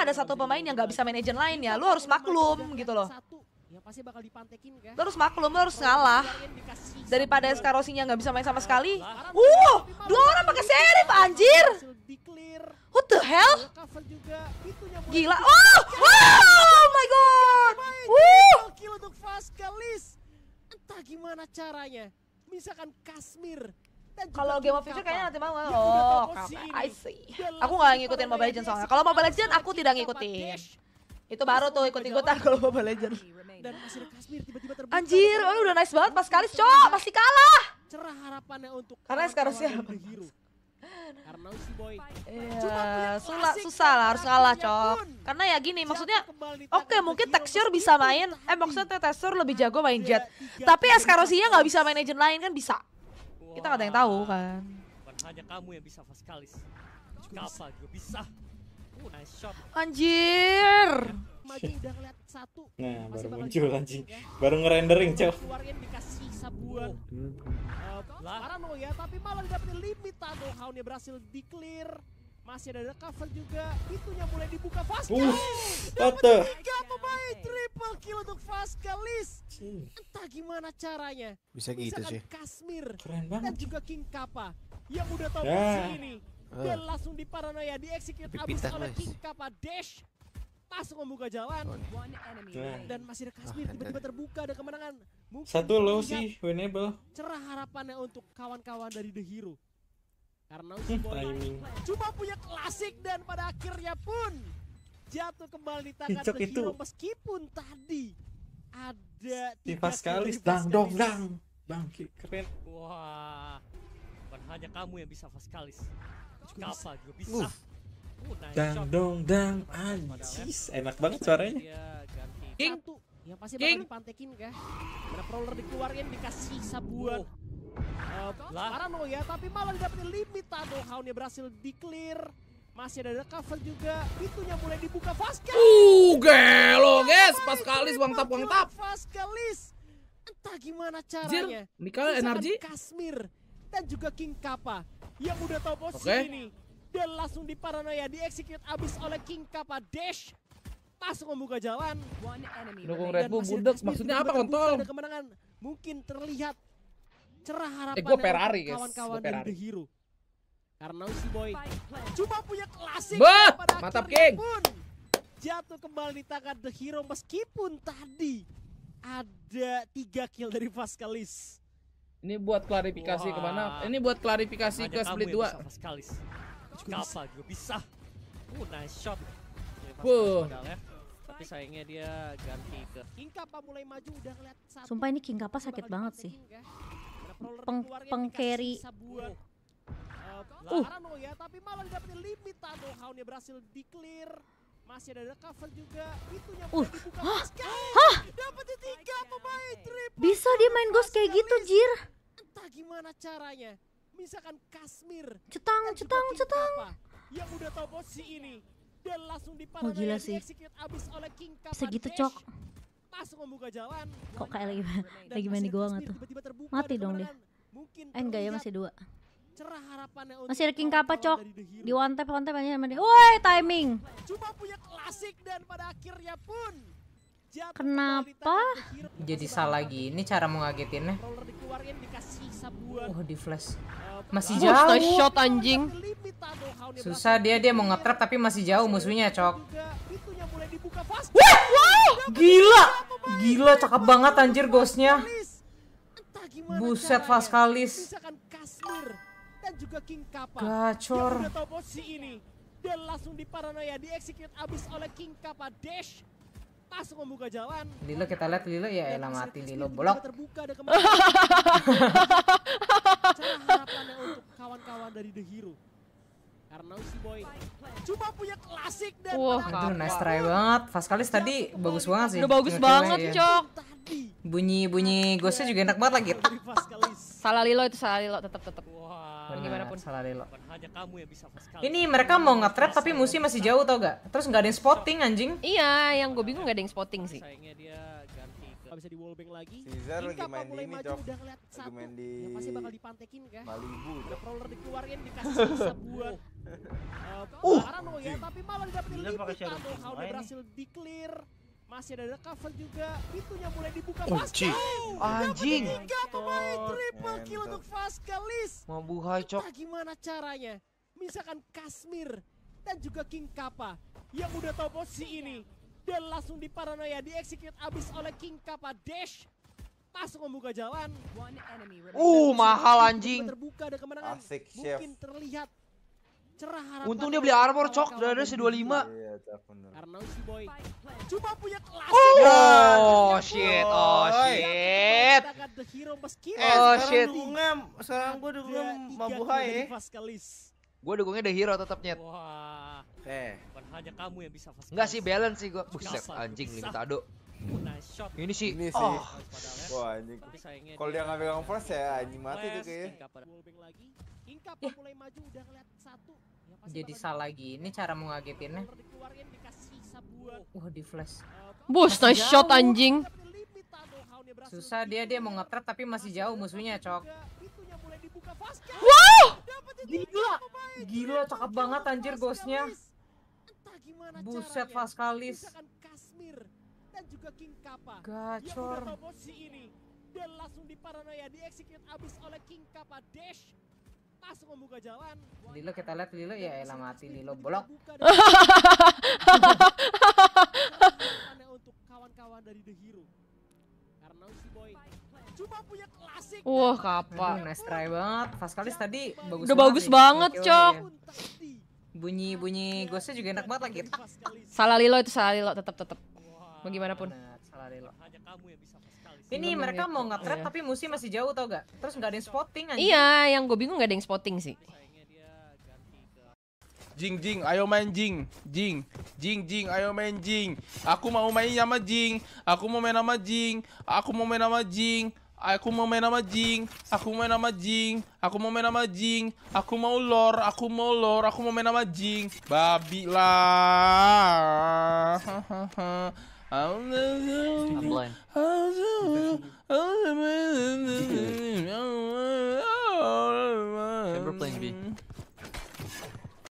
misalnya ada satu pemain yang nggak bisa main agent lain ya, lu harus maklum gitu loh. Ya pasti bakal dipantekin? Lu harus maklum, lu harus ngalah. Daripada. Eskarosinya nggak bisa main sama sekali. Uh, dua orang pakai serif anjir. What the hell? Gila. Oh, oh my god. Uh. Kill untuk. Entah gimana caranya. Misalkan Kasmir Kalau Game of Future kayaknya nanti mau. Oh. I see. Aku nggak ngikutin Mobile Legends soalnya. Kalau Mobile Legends aku tidak ngikutin. Itu baru tuh ikut-ikutan kalau Mobile Legends. Dan masih ada Kasmir tiba-tiba terbuka. Anjir, oh, udah nice banget pas kali, Cok. Masih kalah. Cerah harapannya untuk Karena sekarang siapa? Karena si boy Iya, susah, susah lah harus ngalah, Cok. Karena ya gini, maksudnya Oke, mungkin texture bisa main. Eh, maksudnya texture lebih jago main jet. Tapi Eskarosinya nggak bisa main agent lain kan bisa. Kita nggak ada yang tahu kan. Bukan hanya kamu yang bisa Vaskalis. Kappa juga bisa. Uh, nice shot. Anjir. udah ngeliat satu. Nah, Masih baru muncul anjing. ya. Baru ngerendering, Cok. Keluarin dikasih sabuan. Eh, Lah. Paranoia tapi malah didapetin limitado. Houndnya berhasil di clear. Masih ada cover juga. Itunya mulai dibuka Vaska. Uh, the? Tiga pemain triple kill untuk Vaskalis. Entah gimana caranya. Bisa gitu Misalkan sih. Kasmir Keren dan banget. juga King Kappa yang udah tahu posisi ini. Ah. Dan langsung di paranoia di execute Tapi abis oleh guys. King Kappa dash. Masuk membuka jalan. Nah. Dan masih ada Kasmir Ah, tiba-tiba terbuka ada kemenangan. Mungkin Satu low terlihat sih, winnable. cerah harapannya untuk kawan-kawan dari The Hero. Karena Hmm, timing. cuma punya klasik dan pada akhirnya pun jatuh kembali di tangan The itu. Hero meskipun tadi ada tiga dari dang dong dang. Bang, keren. Wah. Bukan hanya kamu yang bisa Vaskalis. Kappa juga bisa. Uh. Uh, nice Dang shot. dong dang. Anjis, enak banget suaranya. King. Yang pasti King. bakal dipantekin kah? Ada prowler dikeluarin dikasih sabuan. Oh. Eh, Lah. paranoia tapi malah didapetin limitado. Houndnya berhasil di clear. Masih ada cover juga. Itunya mulai dibuka Vaska. Uh, gelo guys, pas kalis mantap mantap. Vaskalis. Entah gimana Jir, caranya. Mikael Misalkan energi. Kasmir dan juga King Kappa yang udah tahu posisi Oke. ini dan langsung di paranoia di execute abis oleh King Kappa dash masuk membuka jalan Dukung dan Red Bull budek, Kasmir maksudnya apa kontol? ada kemenangan mungkin terlihat cerah harapan Eh, gua Ferrari, guys. kawan-kawan Ferrari. The Hero karena si boy cuma punya klasik Bet! Mantap, King. pun jatuh kembali di tangan The Hero meskipun tadi ada tiga kill dari Vaskalis Ini buat klarifikasi Wah. ke mana? Ini buat klarifikasi Hanya ke split yang 2 bisa Vaskalis. Kappa juga bisa. Uh, nice shot. Wuh. ya. Tapi sayangnya dia ganti ke King Kappa mulai maju udah ngeliat satu Sumpah ini King Kappa sakit banget sih. Ada prowler Peng- dikeluarin, Uh. Paranoia tapi malah didapetin limitado Houndnya berhasil di clear masih ada cover juga itunya Uh, dibuka Hah? dapetin tiga pemain triple Bisa dia main ghost kayak gitu, Jir. entah gimana caranya misalkan Kasmir Cetang, cetang, cetang. Yang udah tahu posisi ini dan langsung di Wah, gila sih. execute abis oleh King gitu, dash. Cok. masuk membuka jalan Kok kayak lagi dan lagi main di goa nggak tuh? Mati dong dia. Eh enggak ya masih dua. Cerah harapannya untuk Masih ada King Kappa, kawan-kawan Cok. Di one tap one tap aja sama dia. Woi, timing. cuma punya klasik dan pada akhirnya pun Kenapa? Jadi salah gini cara mau ngagetinnya. Oh di flash. Eh, Masih Wah, jauh. nice shot anjing. Susah dia dia mau nge-trap tapi masih jauh musuhnya cok. dibuka fast Gila, gila cakep banget anjir ghostnya. Buset Vaskalis. Dan juga King Kappa Gacor. yang udah tahu posisi ini dan langsung di paranoia di execute abis oleh King Kappa dash masuk membuka jalan Lilo kita lihat Lilo ya elah mati ada Lilo tiba-tiba terbuka ada ke mana Cerah harapannya untuk kawan-kawan dari The Hero karena si boy cuma punya klasik dan Wah, pada Aduh nice try banget. Vaskalis tadi bagus banget sih. Udah bagus banget, iya. Cok. tadi Bunyi bunyi ghostnya juga enak banget lagi. Salah Lilo itu salah Lilo tetap tetap. Wah. Bener, Gimana pun. Salah Lilo. Hanya kamu yang bisa. Ini mereka mau nge-trap tapi musuhnya masih jauh tau gak? Terus nggak ada yang spotting anjing. Iya, yang gue bingung gak ada yang spotting sih. Sayangnya dia ganti ke Nggak bisa di wallbang lagi. Caesar lagi main di mulai ini, maju Cok. udah ngeliat Lagi satu. main di Ya pasti bakal dipantekin kah? Malibu, Udah Cok. prowler dikeluarin dikasih sebuah uh, paranoia tapi malah didapetin limit shadow Tando flame udah berhasil di clear masih ada cover juga pintunya mulai dibuka Anjing. Anjing. Triple Mantap. kill untuk Vaskalis Mau buhay cok. Entah gimana caranya. Misalkan Kasmir dan juga King Kappa. Yang udah tahu posisi ini dan langsung diparanoia dieksekut abis oleh King Kappa. Dash masuk membuka jalan. Uh, mahal anjing. terbuka ada kemenangan. Asik, Chef. mungkin terlihat cerah harapan Untung dia beli armor cok, udah ada kawan-kawan si dari 25. Iya, boy cuma punya kelas Oh 15. Eh, oh, sekarang shit. dukungnya sekarang gue dukungnya Mabuhay ya. Vaskalis. Gue dukungnya The Hero tetap nyet. Wah. Eh. Bukan hanya kamu yang bisa Vaskalis. Enggak sih balance sih gue. Buset anjing limitado. Oh, nice. Ini sih. Ini sih. Oh. Wah ya. anjing. Kalau dia ngambil yang first ya anjing mati tuh kayaknya. Ingkap ya. mulai maju udah ngeliat satu. Ya, Jadi salah gini cara mengagetinnya. Wah di flash. Bus nice shot anjing. Susah dia dia mau nge tapi masih jauh musuhnya cok. Vasca. Gila, gila cakep banget anjir ghostnya. Buset Vaskalis. dan juga King Kappa. Gacor. yang udah tahu posisi ini. Dan langsung diparanoia dieksekut abis oleh King Kappa. Dash masuk membuka jalan. Lilo kita lihat Lilo. Ya elah mati Lilo bolok. Wah, Aduh, kapa. nice try banget. Vaskalis tadi bagus Udah bagus banget, Oke, Cok. Bunyi-bunyi ghostnya juga enak banget lagi. Tak. Salah Lilo itu salah Lilo tetap tetap. Bagaimanapun. Salah Lilo. Bukan hanya kamu yang bisa fast kalis. Ini Bener mereka mau nge-trap Iya. tapi musuh masih jauh tau gak? Terus nggak ada yang spotting anjing. Iya, yang gue bingung gak ada yang spotting sih. Sayangnya dia ganti ke Jing Jing, ayo main Jing. Jing, Jing Jing, ayo main Jing. Aku mau main sama Jing. Aku mau main sama Jing. Aku mau main sama Jing. Aku mau main sama Jing, aku main sama Jing, aku mau main sama Jing, aku mau lor, aku mau lor, aku mau main sama Jing. Babi lah. I'm blind.